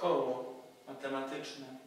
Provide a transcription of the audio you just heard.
koło matematyczne.